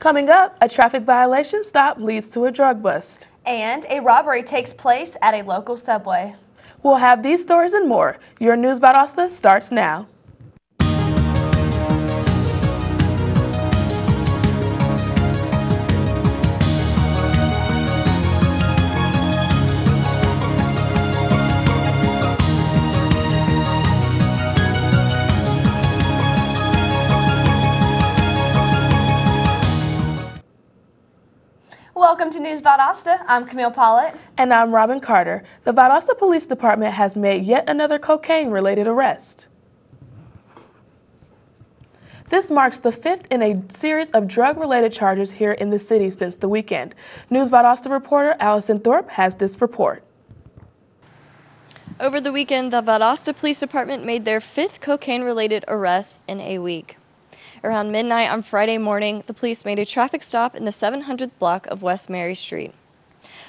Coming up, a traffic violation stop leads to a drug bust. And a robbery takes place at a local subway. We'll have these stories and more. Your News Valdosta starts now. Welcome to News Valdosta. I'm Camille Pollitt. And I'm Robin Carter. The Valdosta Police Department has made yet another cocaine-related arrest. This marks the fifth in a series of drug-related charges here in the city since the weekend. News Valdosta reporter Allison Thorpe has this report. Over the weekend, the Valdosta Police Department made their fifth cocaine-related arrest in a week. Around midnight on Friday morning, the police made a traffic stop in the 700th block of West Mary Street.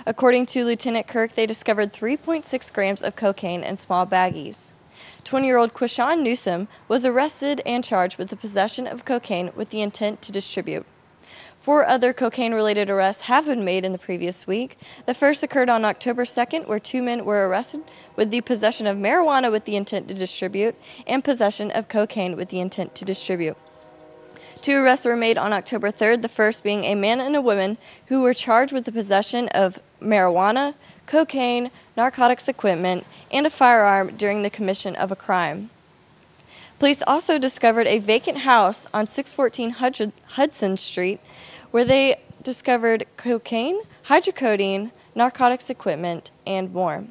According to Lieutenant Kirk, they discovered 3.6 grams of cocaine in small baggies. 20-year-old Quishan Newsom was arrested and charged with the possession of cocaine with the intent to distribute. Four other cocaine-related arrests have been made in the previous week. The first occurred on October 2nd, where two men were arrested with the possession of marijuana with the intent to distribute and possession of cocaine with the intent to distribute. Two arrests were made on October 3rd, the first being a man and a woman who were charged with the possession of marijuana, cocaine, narcotics equipment, and a firearm during the commission of a crime. Police also discovered a vacant house on 614 Hudson Street where they discovered cocaine, hydrocodone, narcotics equipment, and more.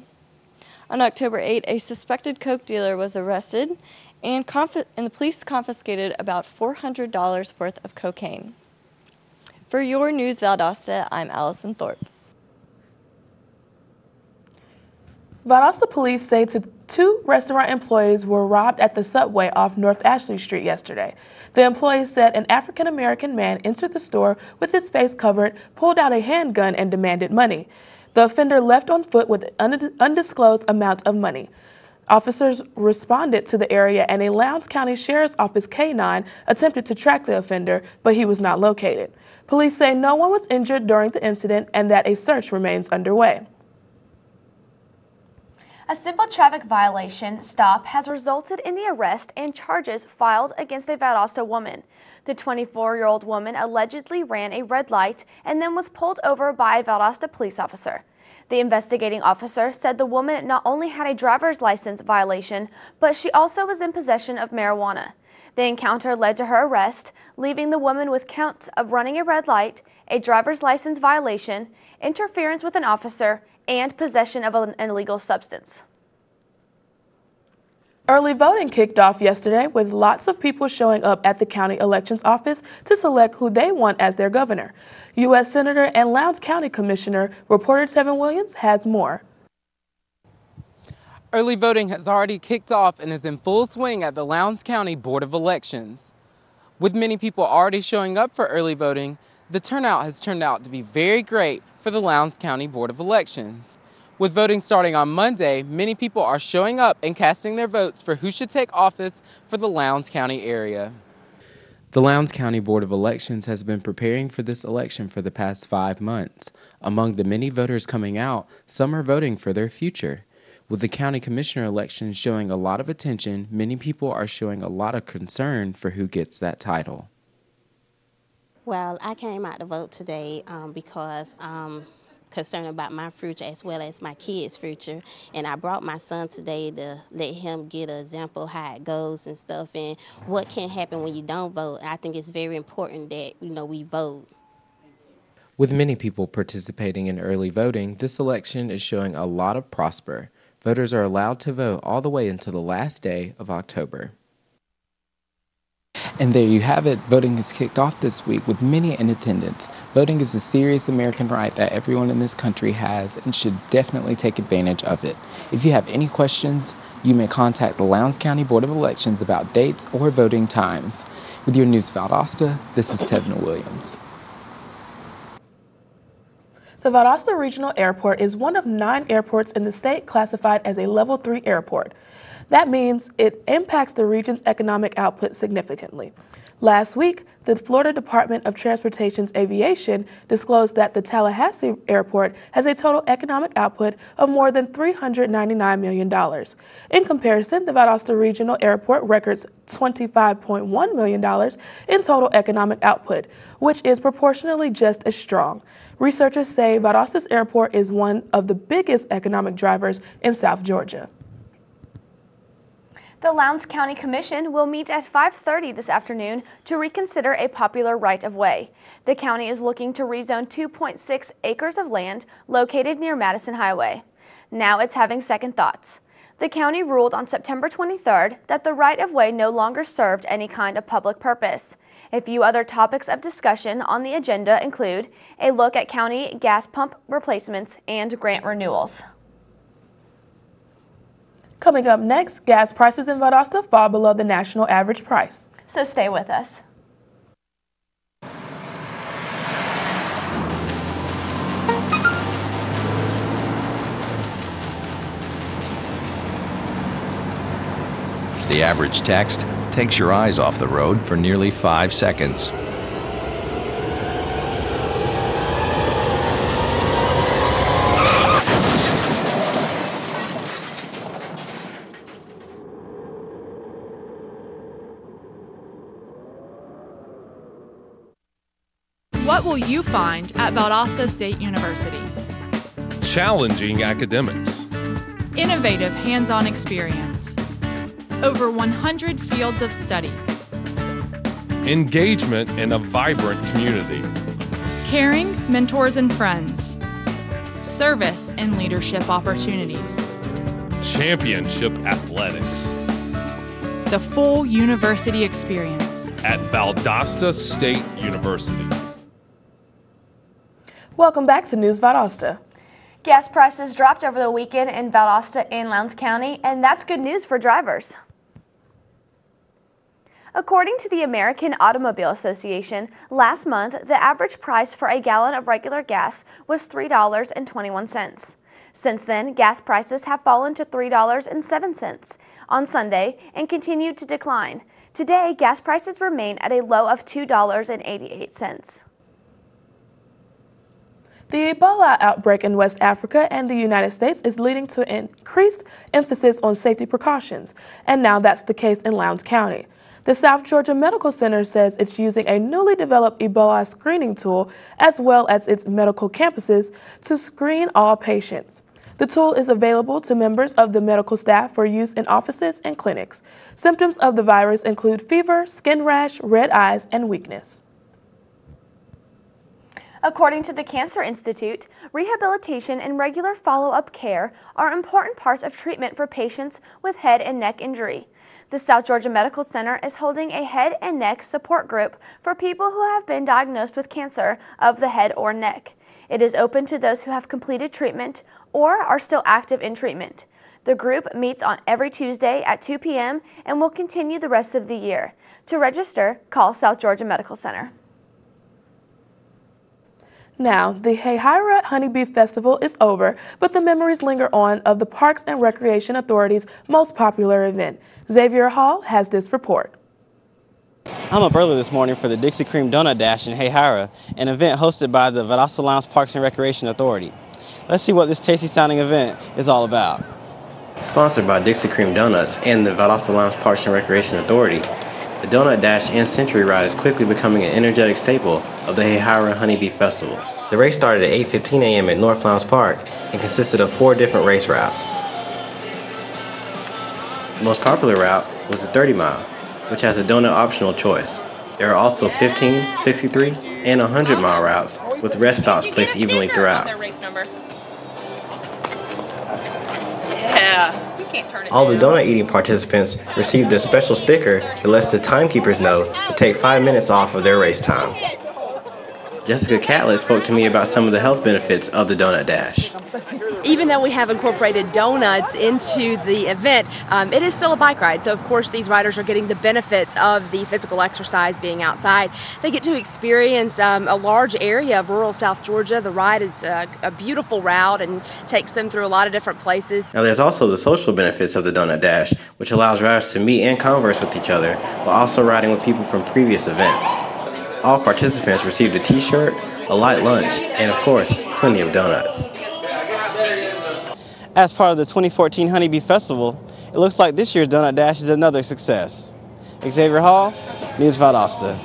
On October 8, a suspected coke dealer was arrested and, and the police confiscated about $400 worth of cocaine. For your News Valdosta, I'm Allison Thorpe. Valdosta police say two restaurant employees were robbed at the subway off North Ashley Street yesterday. The employees said an African American man entered the store with his face covered, pulled out a handgun, and demanded money. The offender left on foot with an undisclosed amount of money. Officers responded to the area and a Lowndes County Sheriff's Office K-9 attempted to track the offender, but he was not located. Police say no one was injured during the incident and that a search remains underway. A simple traffic violation stop has resulted in the arrest and charges filed against a Valdosta woman. The 24-year-old woman allegedly ran a red light and then was pulled over by a Valdosta police officer. The investigating officer said the woman not only had a driver's license violation, but she also was in possession of marijuana. The encounter led to her arrest, leaving the woman with counts of running a red light, a driver's license violation, interference with an officer, and possession of an illegal substance. Early voting kicked off yesterday with lots of people showing up at the county elections office to select who they want as their governor. U.S. Senator and Lowndes County Commissioner reporter Tevin Williams has more. Early voting has already kicked off and is in full swing at the Lowndes County Board of Elections. With many people already showing up for early voting, the turnout has turned out to be very great for the Lowndes County Board of Elections. With voting starting on Monday, many people are showing up and casting their votes for who should take office for the Lowndes County area. The Lowndes County Board of Elections has been preparing for this election for the past five months. Among the many voters coming out, some are voting for their future. With the county commissioner election showing a lot of attention, many people are showing a lot of concern for who gets that title. Well, I came out to vote today um, because um, concerned about my future as well as my kids' future. And I brought my son today to let him get an example how it goes and stuff and what can happen when you don't vote. I think it's very important that, you know, we vote. With many people participating in early voting, this election is showing a lot of prosper. Voters are allowed to vote all the way until the last day of October. And there you have it. Voting has kicked off this week with many in attendance. Voting is a serious American right that everyone in this country has and should definitely take advantage of it. If you have any questions, you may contact the Lowndes County Board of Elections about dates or voting times. With your News Valdosta, this is Tevin Williams. The Valdosta Regional Airport is one of nine airports in the state classified as a Level 3 airport. That means it impacts the region's economic output significantly. Last week, the Florida Department of Transportation's aviation disclosed that the Tallahassee airport has a total economic output of more than $399 million. In comparison, the Valdosta Regional Airport records $25.1 million in total economic output, which is proportionally just as strong. Researchers say Valdosta's airport is one of the biggest economic drivers in South Georgia. The Lowndes County Commission will meet at 5.30 this afternoon to reconsider a popular right-of-way. The county is looking to rezone 2.6 acres of land located near Madison Highway. Now it's having second thoughts. The county ruled on September 23rd that the right-of-way no longer served any kind of public purpose. A few other topics of discussion on the agenda include a look at county gas pump replacements and grant renewals. Coming up next, gas prices in Valdosta fall below the national average price. So stay with us. The average text takes your eyes off the road for nearly five seconds. Will you find at Valdosta State University? challenging academics, Innovative hands on experience. Over 100 fields of study. engagement in a vibrant community, Caring mentors and friends. Service and leadership opportunities. championship athletics The full university experience. at Valdosta State University. Welcome back to News Valdosta. Gas prices dropped over the weekend in Valdosta and Lowndes County, and that's good news for drivers. According to the American Automobile Association, last month the average price for a gallon of regular gas was $3.21. Since then, gas prices have fallen to $3.07 on Sunday and continued to decline. Today, gas prices remain at a low of $2.88. The Ebola outbreak in West Africa and the United States is leading to increased emphasis on safety precautions, and now that's the case in Lowndes County. The South Georgia Medical Center says it's using a newly developed Ebola screening tool as well as its medical campuses to screen all patients. The tool is available to members of the medical staff for use in offices and clinics. Symptoms of the virus include fever, skin rash, red eyes, and weakness. According to the Cancer Institute, rehabilitation and regular follow-up care are important parts of treatment for patients with head and neck injury. The South Georgia Medical Center is holding a head and neck support group for people who have been diagnosed with cancer of the head or neck. It is open to those who have completed treatment or are still active in treatment. The group meets on every Tuesday at 2 p.m. and will continue the rest of the year. To register, call South Georgia Medical Center. Now, the Hahira Honeybee Festival is over, but the memories linger on of the Parks and Recreation Authority's most popular event. Xavier Hall has this report. I'm up early this morning for the Dixie Cream Donut Dash in Hahira, an event hosted by the Valdosta Lowndes Parks and Recreation Authority. Let's see what this tasty sounding event is all about. Sponsored by Dixie Cream Donuts and the Valdosta Lowndes Parks and Recreation Authority, the Donut Dash and Century Ride is quickly becoming an energetic staple of the Hahira Honeybee Festival. The race started at 8:15 a.m. at North Lowndes Park and consisted of four different race routes. The most popular route was the 30 mile, which has a donut optional choice. There are also 15, 63, and 100 mile routes with rest stops placed evenly throughout. All the donut eating participants received a special sticker that lets the timekeepers know to take five minutes off of their race time. Jessica Catlett spoke to me about some of the health benefits of the Donut Dash. Even though we have incorporated donuts into the event, um, it is still a bike ride. So, of course, these riders are getting the benefits of the physical exercise being outside. They get to experience um, a large area of rural South Georgia. The ride is uh, a beautiful route and takes them through a lot of different places. Now, there's also the social benefits of the Donut Dash, which allows riders to meet and converse with each other while also riding with people from previous events. All participants received a t-shirt, a light lunch, and of course, plenty of donuts. As part of the 2014 Honeybee Festival, it looks like this year's Donut Dash is another success. Xavier Hall, News Valdosta.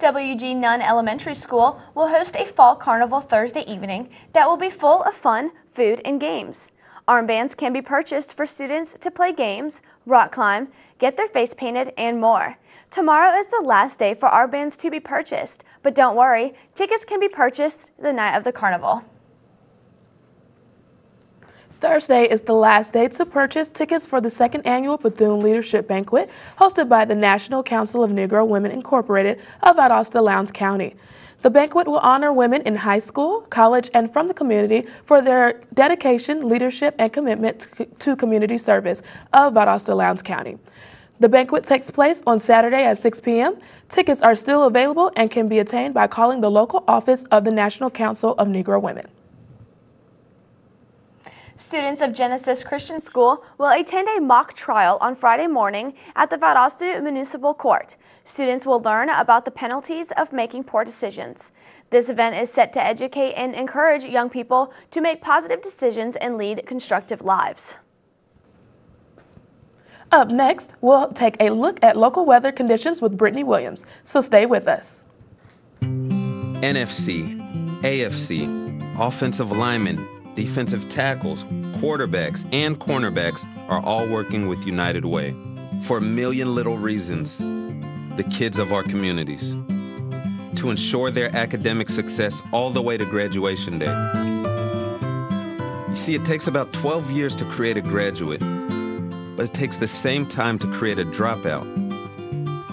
WG Nunn Elementary School will host a fall carnival Thursday evening that will be full of fun, food, and games. Armbands can be purchased for students to play games, rock climb, get their face painted, and more. Tomorrow is the last day for our armbands to be purchased, but don't worry, tickets can be purchased the night of the carnival. Thursday is the last day to purchase tickets for the second annual Bethune Leadership Banquet hosted by the National Council of Negro Women Incorporated of Valdosta Lowndes County. The banquet will honor women in high school, college, and from the community for their dedication, leadership, and commitment to community service of Valdosta Lowndes County. The banquet takes place on Saturday at 6 p.m. Tickets are still available and can be attained by calling the local office of the National Council of Negro Women. Students of Genesis Christian School will attend a mock trial on Friday morning at the Valdosta Municipal Court. Students will learn about the penalties of making poor decisions. This event is set to educate and encourage young people to make positive decisions and lead constructive lives. Up next, we'll take a look at local weather conditions with Brittany Williams, so stay with us. NFC, AFC, offensive linemen, defensive tackles, quarterbacks, and cornerbacks are all working with United Way for a million little reasons. The kids of our communities. To ensure their academic success all the way to graduation day. You see, it takes about 12 years to create a graduate, but it takes the same time to create a dropout.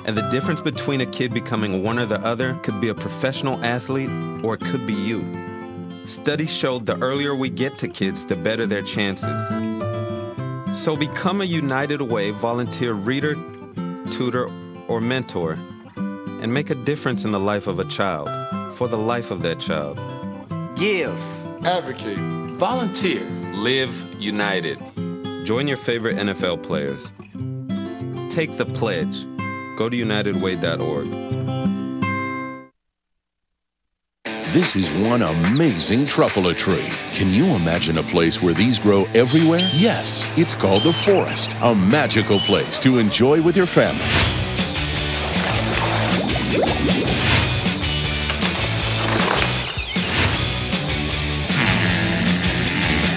And the difference between a kid becoming one or the other could be a professional athlete or it could be you. Studies showed the earlier we get to kids, the better their chances. So become a United Way volunteer reader, tutor, or mentor, and make a difference in the life of a child, for the life of that child. Give, advocate, volunteer, live united. Join your favorite NFL players. Take the pledge. Go to unitedway.org. This is one amazing truffula tree. Can you imagine a place where these grow everywhere? Yes, it's called the forest, a magical place to enjoy with your family.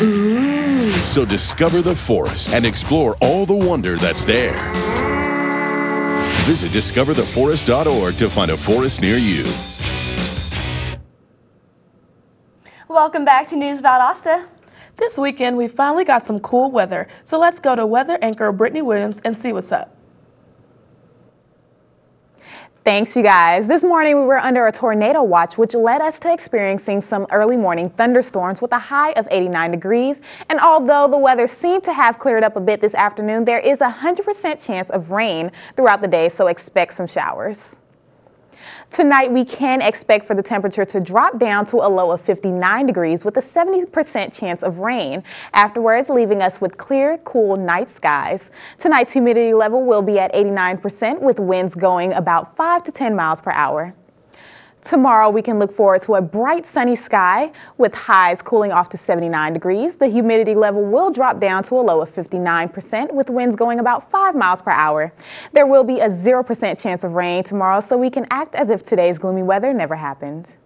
Ooh. So discover the forest and explore all the wonder that's there. Visit discovertheforest.org to find a forest near you. Welcome back to News Valdosta. This weekend, we finally got some cool weather, so let's go to weather anchor Brittany Williams and see what's up. Thanks, you guys. This morning we were under a tornado watch, which led us to experiencing some early morning thunderstorms with a high of 89 degrees. And although the weather seemed to have cleared up a bit this afternoon, there is a 100% chance of rain throughout the day, so expect some showers. Tonight, we can expect for the temperature to drop down to a low of 59 degrees with a 70% chance of rain. Afterwards, leaving us with clear, cool night skies. Tonight's humidity level will be at 89% with winds going about 5 to 10 miles per hour. Tomorrow, we can look forward to a bright sunny sky with highs cooling off to 79 degrees. The humidity level will drop down to a low of 59% with winds going about 5 miles per hour. There will be a 0% chance of rain tomorrow, so we can act as if today's gloomy weather never happened.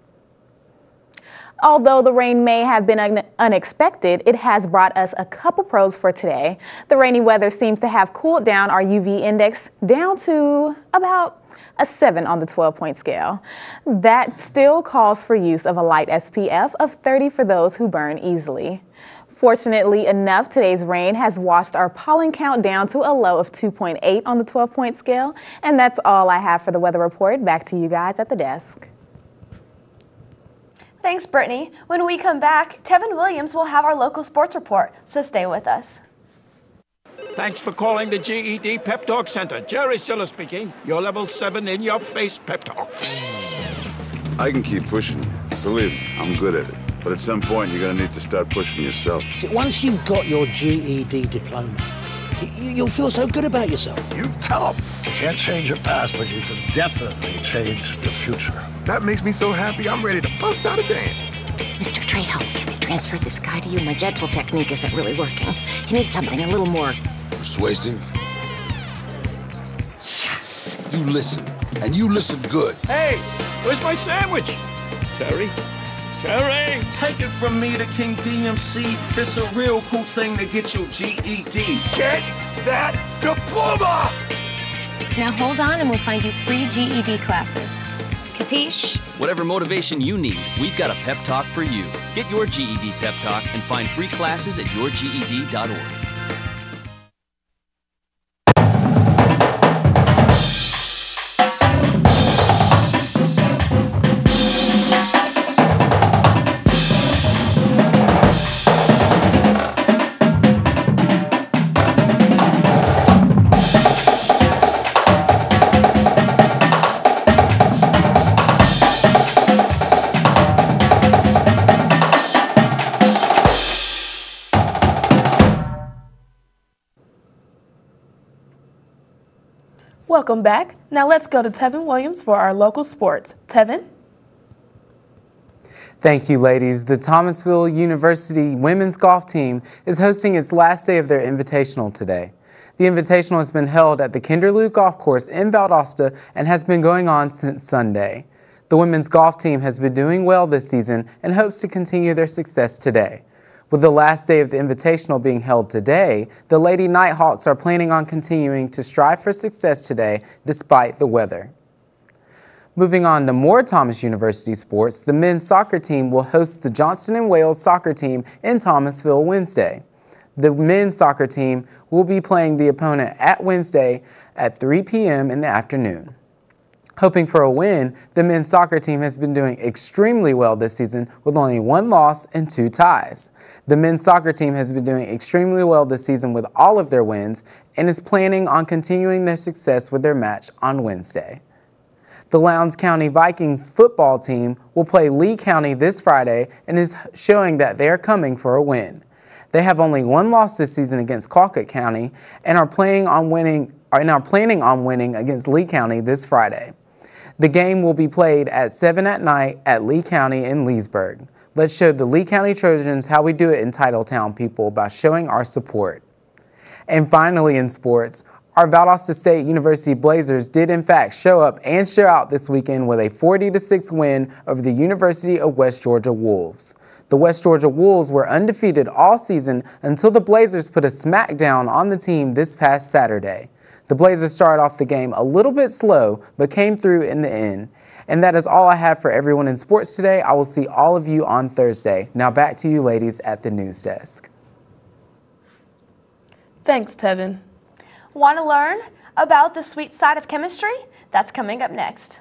Although the rain may have been un unexpected, it has brought us a couple pros for today. The rainy weather seems to have cooled down our UV index down to about a 7 on the 12 point scale. That still calls for use of a light SPF of 30 for those who burn easily. Fortunately enough, today's rain has washed our pollen count down to a low of 2.8 on the 12 point scale. And that's all I have for the weather report. Back to you guys at the desk. Thanks, Brittany. When we come back, Tevin Williams will have our local sports report, so stay with us. Thanks for calling the GED Pep Talk Center. Jerry Stiller speaking. Your level 7 in your face pep talk. I can keep pushing you. Believe me, I'm good at it. But at some point, you're going to need to start pushing yourself. See, once you've got your GED diploma, you, you'll feel so good about yourself. You tell them. You can't change your past, but you can definitely change your future. That makes me so happy, I'm ready to bust out a dance. Mr. Trejo, can I transfer this guy to you? My gentle technique isn't really working. He needs something a little more persuasive. Yes. You listen, and you listen good. Hey, where's my sandwich? Terry? Terry! Take it from me to King DMC. It's a real cool thing to get your GED. Get that diploma! Now hold on and we'll find you free GED classes. Capiche? Whatever motivation you need, we've got a pep talk for you. Get your GED pep talk and find free classes at yourged.org. Welcome back. Now let's go to Tevin Williams for our local sports. Tevin? Thank you, ladies. The Thomasville University women's golf team is hosting its last day of their invitational today. The invitational has been held at the Kinderlou Golf Course in Valdosta and has been going on since Sunday. The women's golf team has been doing well this season and hopes to continue their success today. With the last day of the Invitational being held today, the Lady Nighthawks are planning on continuing to strive for success today despite the weather. Moving on to more Thomas University sports, the men's soccer team will host the Johnson and Wales soccer team in Thomasville Wednesday. The men's soccer team will be playing the opponent at Wednesday at 3 p.m. in the afternoon. Hoping for a win, the men's soccer team has been doing extremely well this season with only one loss and two ties. The men's soccer team has been doing extremely well this season with all of their wins and is planning on continuing their success with their match on Wednesday. The Lowndes County Vikings football team will play Lee County this Friday and is showing that they are coming for a win. They have only one loss this season against Colquitt County and are planning on winning and are planning on winning against Lee County this Friday. The game will be played at 7 at night at Lee County in Leesburg. Let's show the Lee County Trojans how we do it in Titletown people by showing our support. And finally in sports, our Valdosta State University Blazers did in fact show up and show out this weekend with a 40-6 win over the University of West Georgia Wolves. The West Georgia Wolves were undefeated all season until the Blazers put a smackdown on the team this past Saturday. The Blazers started off the game a little bit slow, but came through in the end. And that is all I have for everyone in sports today. I will see all of you on Thursday. Now back to you ladies at the news desk. Thanks, Tevin. Want to learn about the sweet side of chemistry? That's coming up next.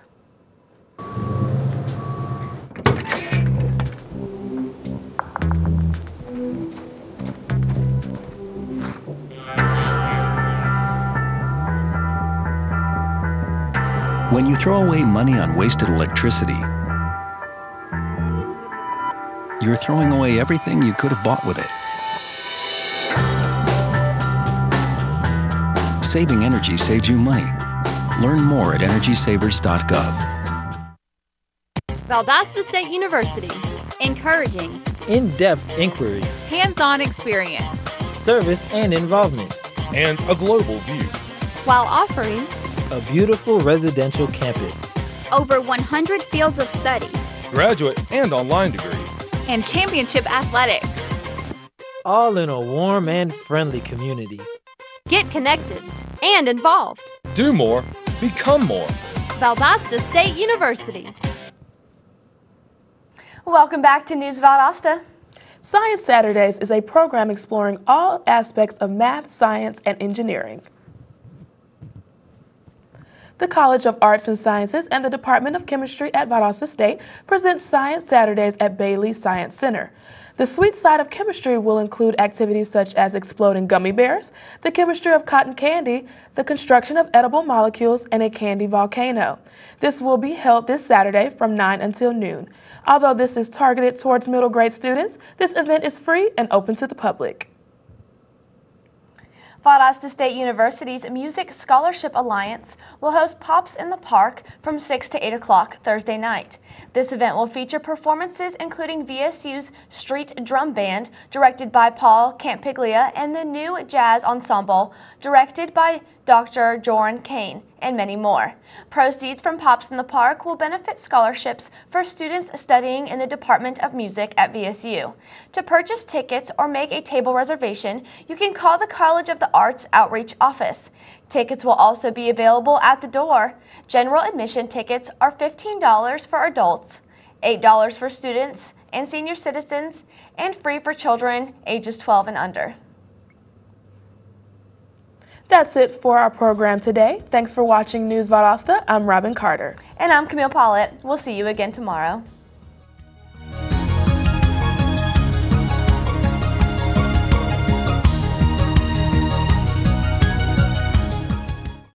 When you throw away money on wasted electricity, you're throwing away everything you could have bought with it. Saving energy saves you money. Learn more at EnergySavers.gov. Valdosta State University. Encouraging. In-depth inquiry. Hands-on experience. Service and involvement. And a global view. While offering a beautiful residential campus. Over 100 fields of study. Graduate and online degrees. And championship athletics. All in a warm and friendly community. Get connected and involved. Do more, become more. Valdosta State University. Welcome back to News Valdosta. Science Saturdays is a program exploring all aspects of math, science, and engineering. The College of Arts and Sciences and the Department of Chemistry at Valdosta State presents Science Saturdays at Bailey Science Center. The sweet side of chemistry will include activities such as exploding gummy bears, the chemistry of cotton candy, the construction of edible molecules, and a candy volcano. This will be held this Saturday from 9 until noon. Although this is targeted towards middle grade students, this event is free and open to the public. Valdosta State University's Music Scholarship Alliance will host Pops in the Park from 6 to 8 o'clock Thursday night. This event will feature performances including VSU's Street Drum Band, directed by Paul Campiglia, and the new Jazz Ensemble, directed by Dr. Joran Kane, and many more. Proceeds from Pops in the Park will benefit scholarships for students studying in the Department of Music at VSU. To purchase tickets or make a table reservation, you can call the College of the Arts Outreach Office. Tickets will also be available at the door. General admission tickets are $15 for adults, $8 for students and senior citizens, and free for children ages 12 and under. That's it for our program today. Thanks for watching News Valdosta. I'm Robin Carter. And I'm Camille Pollitt. We'll see you again tomorrow.